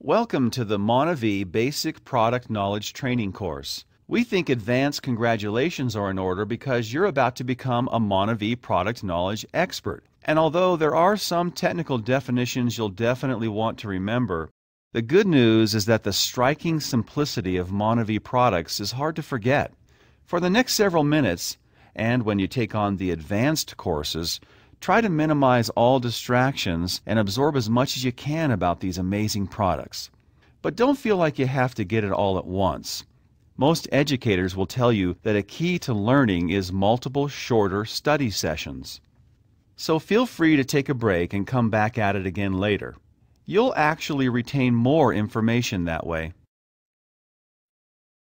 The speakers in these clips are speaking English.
Welcome to the Monavie Basic Product Knowledge Training course. We think advanced congratulations are in order because you're about to become a Monavie product knowledge expert. And although there are some technical definitions you'll definitely want to remember, the good news is that the striking simplicity of Monavie products is hard to forget. For the next several minutes, and when you take on the advanced courses, Try to minimize all distractions and absorb as much as you can about these amazing products. But don't feel like you have to get it all at once. Most educators will tell you that a key to learning is multiple shorter study sessions. So feel free to take a break and come back at it again later. You'll actually retain more information that way.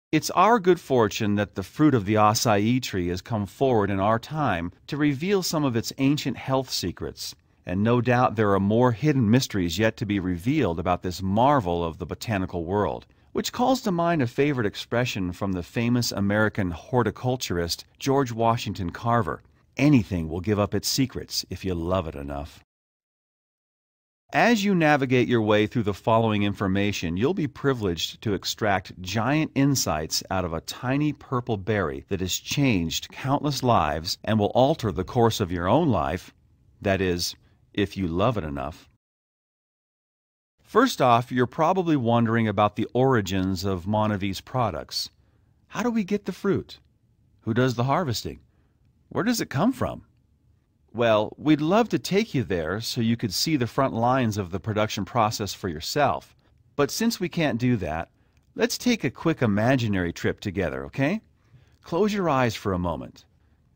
It's our good fortune that the fruit of the acai tree has come forward in our time to reveal some of its ancient health secrets, and no doubt there are more hidden mysteries yet to be revealed about this marvel of the botanical world, which calls to mind a favorite expression from the famous American horticulturist George Washington Carver anything will give up its secrets if you love it enough. As you navigate your way through the following information, you'll be privileged to extract giant insights out of a tiny purple berry that has changed countless lives and will alter the course of your own life. That is, if you love it enough. First off, you're probably wondering about the origins of Monavie's products. How do we get the fruit? Who does the harvesting? Where does it come from? Well, we'd love to take you there so you could see the front lines of the production process for yourself. But since we can't do that, let's take a quick imaginary trip together, okay? Close your eyes for a moment.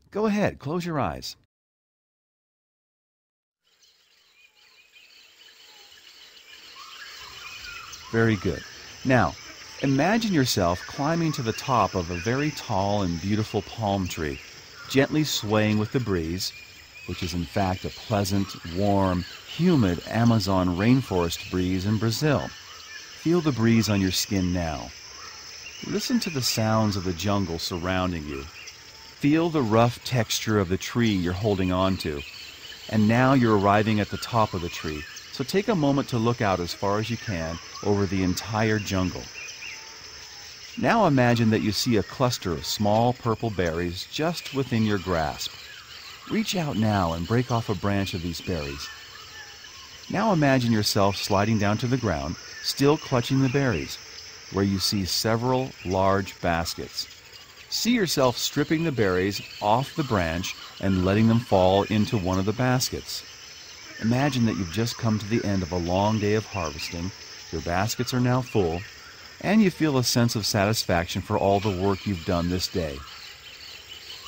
Go ahead, close your eyes. Very good. Now, imagine yourself climbing to the top of a very tall and beautiful palm tree, gently swaying with the breeze which is in fact a pleasant, warm, humid Amazon rainforest breeze in Brazil. Feel the breeze on your skin now. Listen to the sounds of the jungle surrounding you. Feel the rough texture of the tree you're holding on to. And now you're arriving at the top of the tree, so take a moment to look out as far as you can over the entire jungle. Now imagine that you see a cluster of small purple berries just within your grasp. Reach out now and break off a branch of these berries. Now imagine yourself sliding down to the ground, still clutching the berries, where you see several large baskets. See yourself stripping the berries off the branch and letting them fall into one of the baskets. Imagine that you've just come to the end of a long day of harvesting, your baskets are now full, and you feel a sense of satisfaction for all the work you've done this day.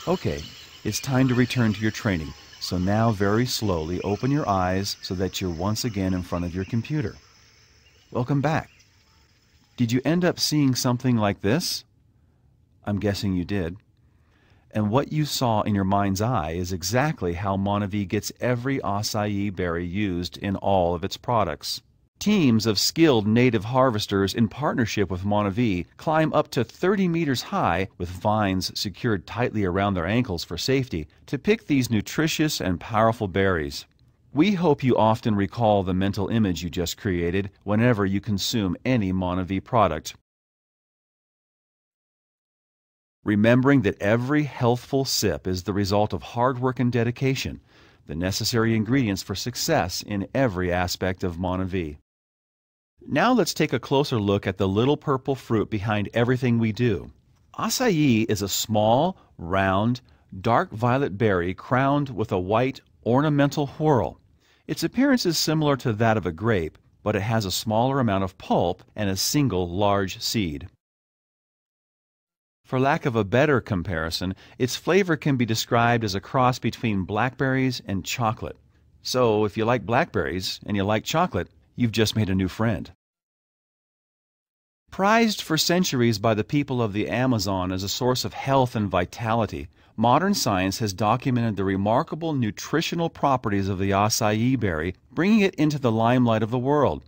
Okay, it's time to return to your training. So now very slowly open your eyes so that you're once again in front of your computer. Welcome back. Did you end up seeing something like this? I'm guessing you did. And what you saw in your mind's eye is exactly how Monavie gets every acai berry used in all of its products. Teams of skilled native harvesters in partnership with Monavie climb up to 30 meters high with vines secured tightly around their ankles for safety to pick these nutritious and powerful berries. We hope you often recall the mental image you just created whenever you consume any Monavie product. Remembering that every healthful sip is the result of hard work and dedication, the necessary ingredients for success in every aspect of Monavie. Now let's take a closer look at the little purple fruit behind everything we do. Acai is a small, round, dark violet berry crowned with a white, ornamental whorl. Its appearance is similar to that of a grape, but it has a smaller amount of pulp and a single large seed. For lack of a better comparison, its flavor can be described as a cross between blackberries and chocolate. So, if you like blackberries and you like chocolate, you've just made a new friend. Prized for centuries by the people of the Amazon as a source of health and vitality, modern science has documented the remarkable nutritional properties of the acai berry, bringing it into the limelight of the world,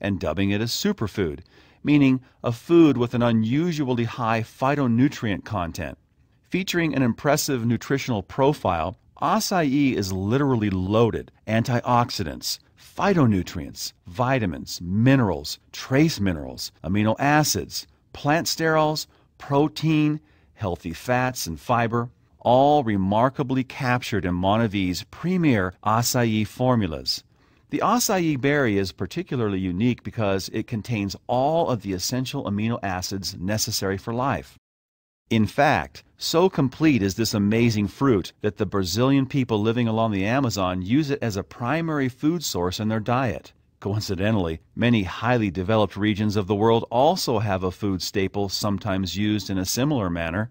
and dubbing it a superfood, meaning a food with an unusually high phytonutrient content. Featuring an impressive nutritional profile, acai is literally loaded antioxidants, phytonutrients, vitamins, minerals, trace minerals, amino acids, plant sterols, protein, healthy fats, and fiber, all remarkably captured in Monavie's premier acai formulas. The acai berry is particularly unique because it contains all of the essential amino acids necessary for life. In fact, so complete is this amazing fruit that the Brazilian people living along the Amazon use it as a primary food source in their diet. Coincidentally, many highly developed regions of the world also have a food staple sometimes used in a similar manner,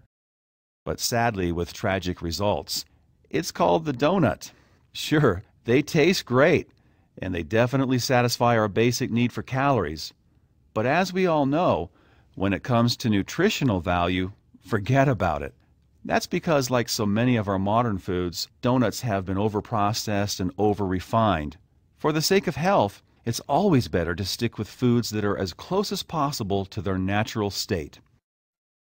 but sadly with tragic results. It's called the donut. Sure, they taste great, and they definitely satisfy our basic need for calories. But as we all know, when it comes to nutritional value, forget about it. That's because, like so many of our modern foods, donuts have been overprocessed and over refined. For the sake of health, it's always better to stick with foods that are as close as possible to their natural state.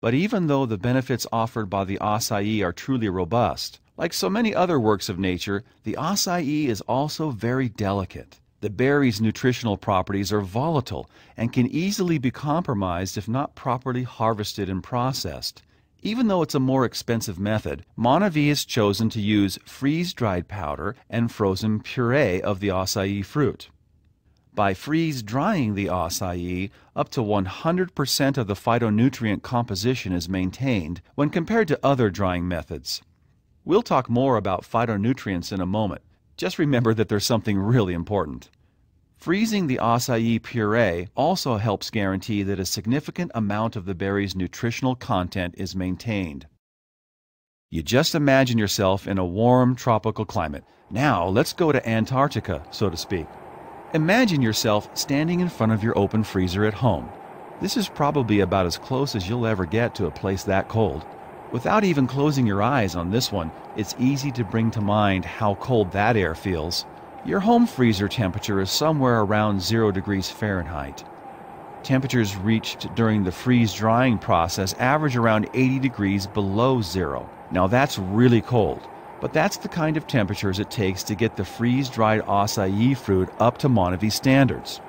But even though the benefits offered by the acai are truly robust, like so many other works of nature, the acai is also very delicate. The berry's nutritional properties are volatile and can easily be compromised if not properly harvested and processed. Even though it's a more expensive method, Monavie has chosen to use freeze-dried powder and frozen puree of the acai fruit. By freeze-drying the acai, up to 100% of the phytonutrient composition is maintained when compared to other drying methods. We'll talk more about phytonutrients in a moment. Just remember that there's something really important. Freezing the acai puree also helps guarantee that a significant amount of the berry's nutritional content is maintained. You just imagine yourself in a warm tropical climate. Now let's go to Antarctica, so to speak. Imagine yourself standing in front of your open freezer at home. This is probably about as close as you'll ever get to a place that cold. Without even closing your eyes on this one, it's easy to bring to mind how cold that air feels. Your home freezer temperature is somewhere around 0 degrees Fahrenheit. Temperatures reached during the freeze drying process average around 80 degrees below zero. Now that's really cold, but that's the kind of temperatures it takes to get the freeze dried acai fruit up to Monavie standards.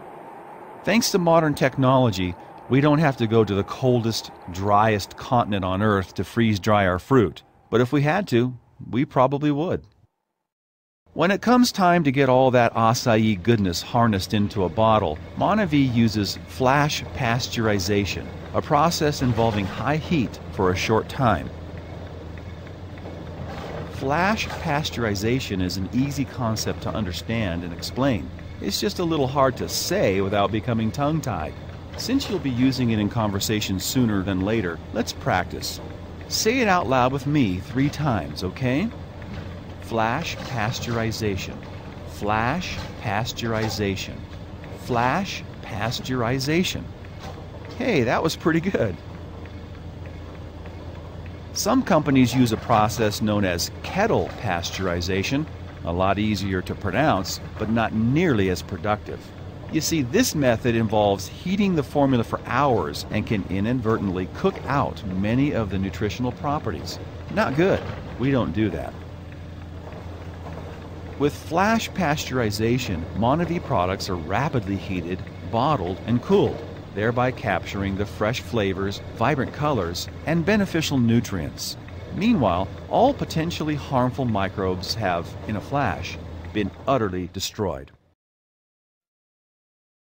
Thanks to modern technology, we don't have to go to the coldest, driest continent on Earth to freeze dry our fruit, but if we had to, we probably would. When it comes time to get all that acai goodness harnessed into a bottle, Monavie uses flash pasteurization, a process involving high heat for a short time. Flash pasteurization is an easy concept to understand and explain. It's just a little hard to say without becoming tongue tied. Since you'll be using it in conversation sooner than later, let's practice. Say it out loud with me three times, okay? Flash pasteurization. Flash pasteurization. Flash pasteurization. Hey, that was pretty good. Some companies use a process known as kettle pasteurization, a lot easier to pronounce, but not nearly as productive. You see, this method involves heating the formula for hours and can inadvertently cook out many of the nutritional properties. Not good. We don't do that. With flash pasteurization, Monavie products are rapidly heated, bottled, and cooled, thereby capturing the fresh flavors, vibrant colors, and beneficial nutrients. Meanwhile, all potentially harmful microbes have, in a flash, been utterly destroyed.